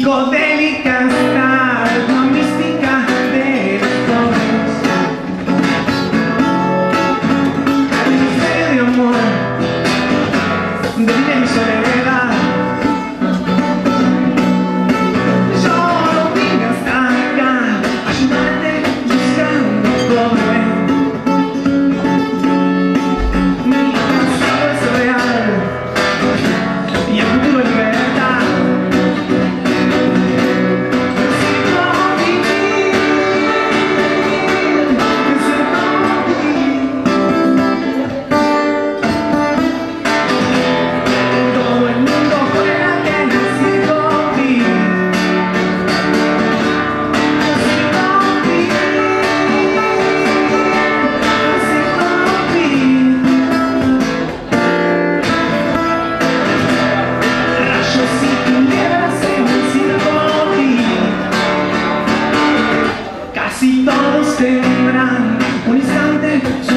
psicodélicas tardes. Si todos tendrán un instante.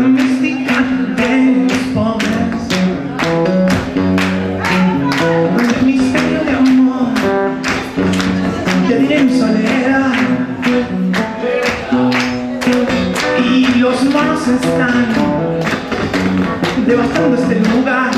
la mística de los pobres. El misterio de amor. Te diré mi soledad. Y los monos están devastando este lugar.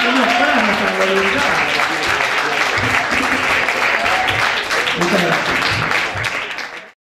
que no está nuestra voluntad. Muchas gracias.